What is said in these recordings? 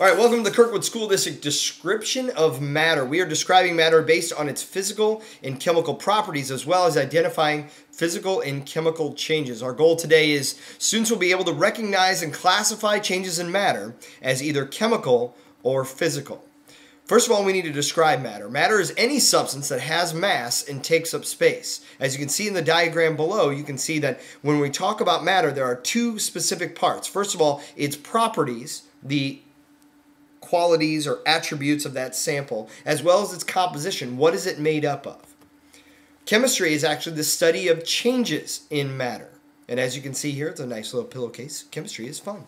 All right, welcome to the Kirkwood School District description of matter. We are describing matter based on its physical and chemical properties as well as identifying physical and chemical changes. Our goal today is students will be able to recognize and classify changes in matter as either chemical or physical. First of all, we need to describe matter. Matter is any substance that has mass and takes up space. As you can see in the diagram below, you can see that when we talk about matter, there are two specific parts. First of all, its properties, the qualities or attributes of that sample, as well as its composition. What is it made up of? Chemistry is actually the study of changes in matter. And as you can see here, it's a nice little pillowcase. Chemistry is fun.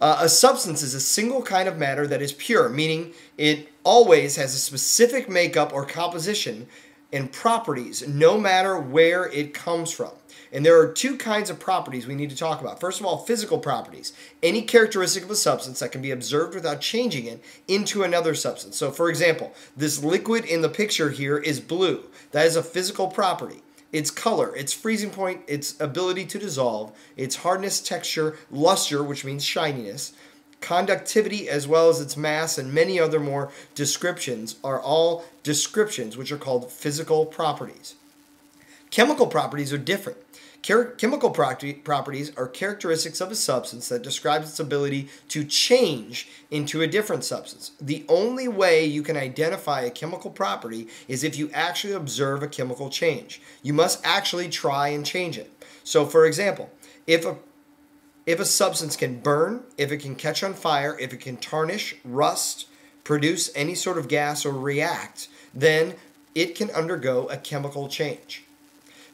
Uh, a substance is a single kind of matter that is pure, meaning it always has a specific makeup or composition and properties, no matter where it comes from. And there are two kinds of properties we need to talk about. First of all, physical properties. Any characteristic of a substance that can be observed without changing it into another substance. So, for example, this liquid in the picture here is blue. That is a physical property. Its color, its freezing point, its ability to dissolve, its hardness, texture, luster, which means shininess, conductivity, as well as its mass, and many other more descriptions are all descriptions which are called physical properties. Chemical properties are different. chemical properties are characteristics of a substance that describes its ability to change into a different substance. The only way you can identify a chemical property is if you actually observe a chemical change. You must actually try and change it. So, for example, if a if a substance can burn, if it can catch on fire, if it can tarnish, rust, produce any sort of gas, or react, then it can undergo a chemical change.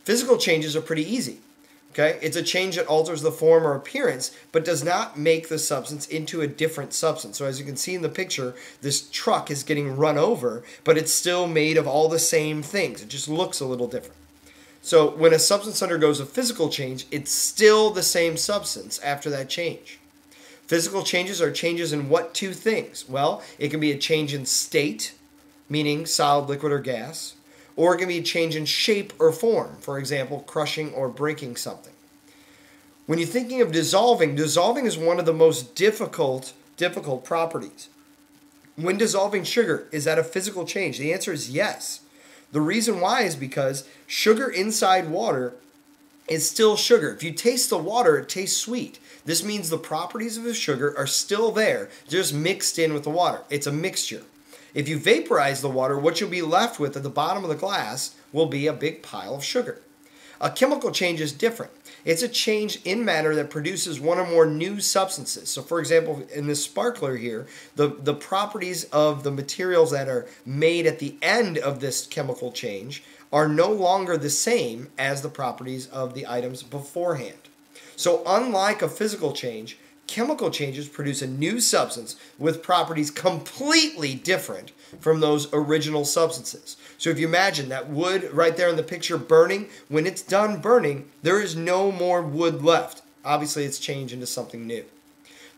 Physical changes are pretty easy. Okay, it's a change that alters the form or appearance, but does not make the substance into a different substance. So, as you can see in the picture, this truck is getting run over, but it's still made of all the same things. It just looks a little different. So, when a substance undergoes a physical change, it's still the same substance after that change. Physical changes are changes in what two things? Well, it can be a change in state, meaning solid, liquid, or gas or it can be a change in shape or form, for example, crushing or breaking something. When you're thinking of dissolving, dissolving is one of the most difficult difficult properties. When dissolving sugar, is that a physical change? The answer is yes. The reason why is because sugar inside water is still sugar. If you taste the water, it tastes sweet. This means the properties of the sugar are still there, just mixed in with the water. It's a mixture. If you vaporize the water, what you'll be left with at the bottom of the glass will be a big pile of sugar. A chemical change is different. It's a change in matter that produces one or more new substances. So, for example, in this sparkler here, the, the properties of the materials that are made at the end of this chemical change are no longer the same as the properties of the items beforehand. So, unlike a physical change, chemical changes produce a new substance with properties completely different from those original substances. So if you imagine that wood right there in the picture burning, when it's done burning, there is no more wood left. Obviously, it's changed into something new.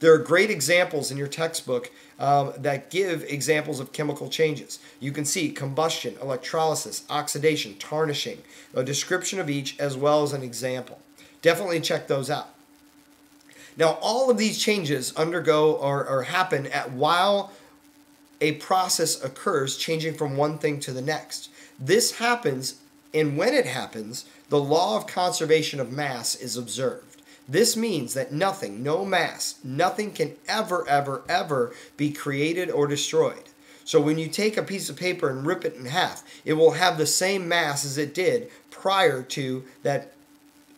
There are great examples in your textbook um, that give examples of chemical changes. You can see combustion, electrolysis, oxidation, tarnishing, a description of each as well as an example. Definitely check those out. Now, all of these changes undergo or, or happen at while a process occurs, changing from one thing to the next. This happens, and when it happens, the law of conservation of mass is observed. This means that nothing, no mass, nothing can ever, ever, ever be created or destroyed. So when you take a piece of paper and rip it in half, it will have the same mass as it did prior to that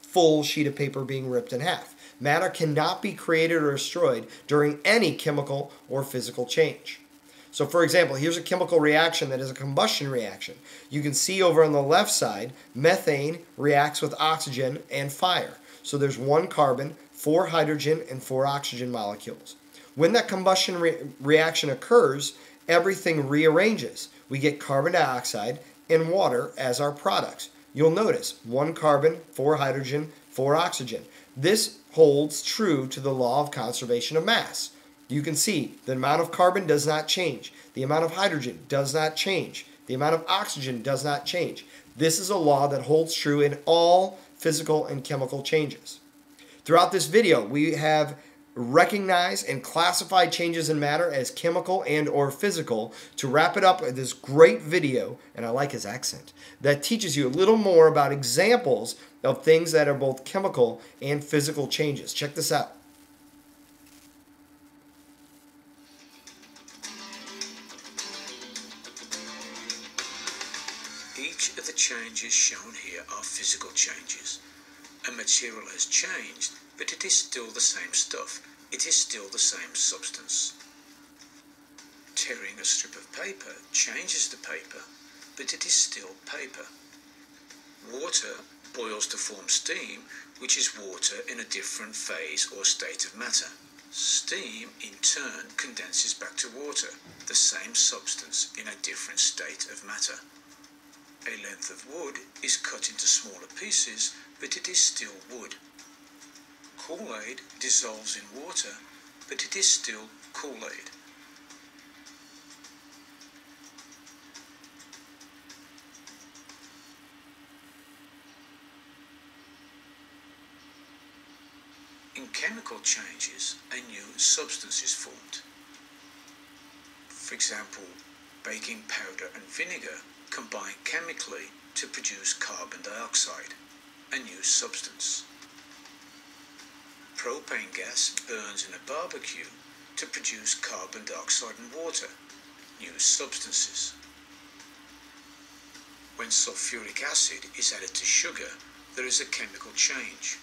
full sheet of paper being ripped in half. Matter cannot be created or destroyed during any chemical or physical change. So, for example, here's a chemical reaction that is a combustion reaction. You can see over on the left side, methane reacts with oxygen and fire. So, there's one carbon, four hydrogen, and four oxygen molecules. When that combustion re reaction occurs, everything rearranges. We get carbon dioxide and water as our products. You'll notice one carbon, four hydrogen, four oxygen. This holds true to the law of conservation of mass. You can see the amount of carbon does not change. The amount of hydrogen does not change. The amount of oxygen does not change. This is a law that holds true in all physical and chemical changes. Throughout this video, we have recognized and classified changes in matter as chemical and or physical. To wrap it up, this great video, and I like his accent, that teaches you a little more about examples of things that are both chemical and physical changes. Check this out. Each of the changes shown here are physical changes. A material has changed, but it is still the same stuff. It is still the same substance. Tearing a strip of paper changes the paper, but it is still paper. Water boils to form steam, which is water in a different phase or state of matter. Steam, in turn, condenses back to water, the same substance in a different state of matter. A length of wood is cut into smaller pieces, but it is still wood. Kool-Aid dissolves in water, but it is still Kool-Aid. In chemical changes, a new substance is formed. For example, baking powder and vinegar combine chemically to produce carbon dioxide, a new substance. Propane gas burns in a barbecue to produce carbon dioxide and water, new substances. When sulfuric acid is added to sugar, there is a chemical change.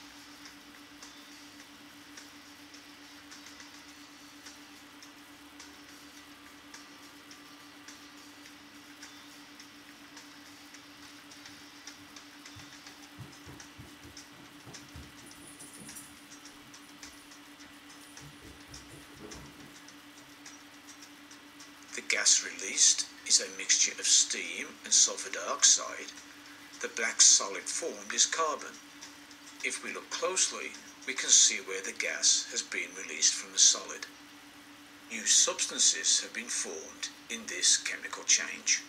The gas released is a mixture of steam and sulfur dioxide. The black solid formed is carbon. If we look closely, we can see where the gas has been released from the solid. New substances have been formed in this chemical change.